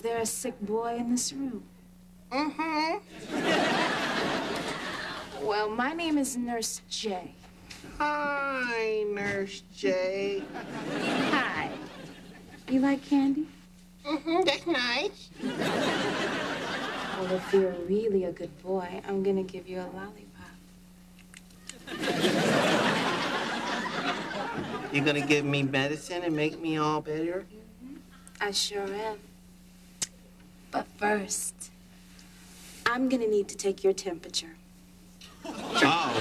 a sick boy in this room? Mm-hmm. Well, my name is Nurse J. Hi, Nurse J. Hi. You like candy? Mm-hmm, that's nice. Well, if you're really a good boy, I'm gonna give you a lollipop. You're gonna give me medicine and make me all better? I sure am. But first, I'm gonna need to take your temperature. Oh,